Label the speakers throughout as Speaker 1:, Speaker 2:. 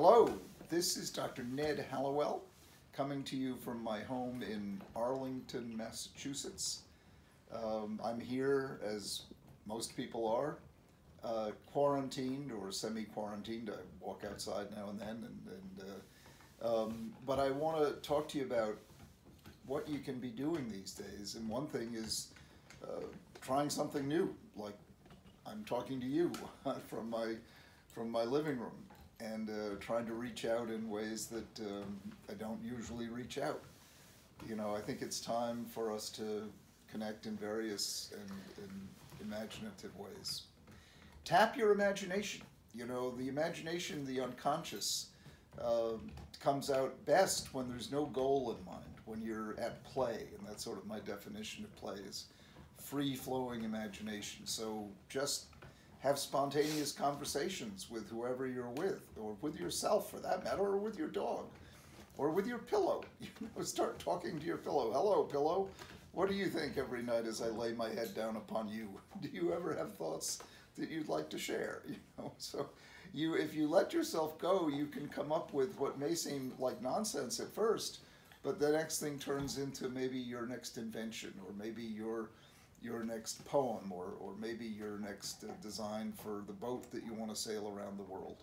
Speaker 1: Hello, this is Dr. Ned Hallowell coming to you from my home in Arlington, Massachusetts. Um, I'm here, as most people are, uh, quarantined or semi-quarantined. I walk outside now and then, and, and uh, um, but I want to talk to you about what you can be doing these days. And one thing is uh, trying something new, like I'm talking to you from my from my living room and uh, trying to reach out in ways that um, I don't usually reach out. You know, I think it's time for us to connect in various and, and imaginative ways. Tap your imagination. You know, the imagination, the unconscious, uh, comes out best when there's no goal in mind, when you're at play, and that's sort of my definition of play is free-flowing imagination. So just have spontaneous conversations with whoever you're with, or with yourself for that matter, or with your dog, or with your pillow. You know, start talking to your pillow. Hello, pillow. What do you think every night as I lay my head down upon you? Do you ever have thoughts that you'd like to share? You know, so you, if you let yourself go, you can come up with what may seem like nonsense at first, but the next thing turns into maybe your next invention, or maybe your your next poem or, or maybe your next uh, design for the boat that you want to sail around the world.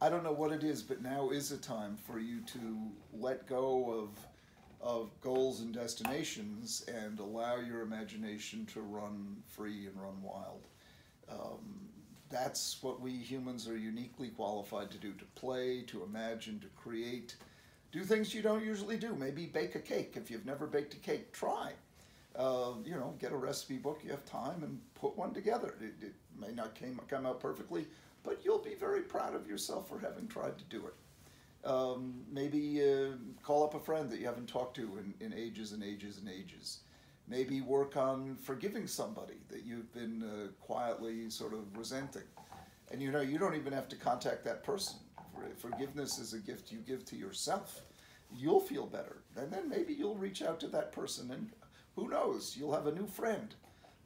Speaker 1: I don't know what it is, but now is a time for you to let go of, of goals and destinations and allow your imagination to run free and run wild. Um, that's what we humans are uniquely qualified to do, to play, to imagine, to create, do things you don't usually do. Maybe bake a cake. If you've never baked a cake, try uh, you know, get a recipe book, you have time, and put one together. It, it may not came, come out perfectly, but you'll be very proud of yourself for having tried to do it. Um, maybe uh, call up a friend that you haven't talked to in, in, ages and ages and ages. Maybe work on forgiving somebody that you've been uh, quietly sort of resenting. And you know, you don't even have to contact that person. Forgiveness is a gift you give to yourself. You'll feel better. And then maybe you'll reach out to that person and who knows? You'll have a new friend.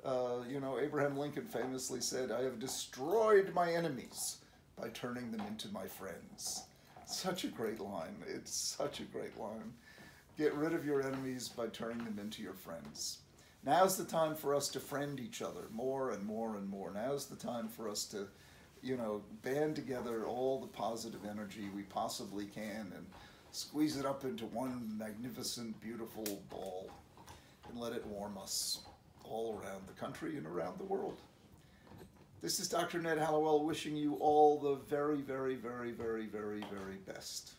Speaker 1: Uh, you know, Abraham Lincoln famously said, I have destroyed my enemies by turning them into my friends. Such a great line. It's such a great line. Get rid of your enemies by turning them into your friends. Now's the time for us to friend each other more and more and more. Now's the time for us to, you know, band together all the positive energy we possibly can and squeeze it up into one magnificent, beautiful ball let it warm us all around the country and around the world. This is Dr. Ned Hallowell wishing you all the very, very, very, very, very, very best.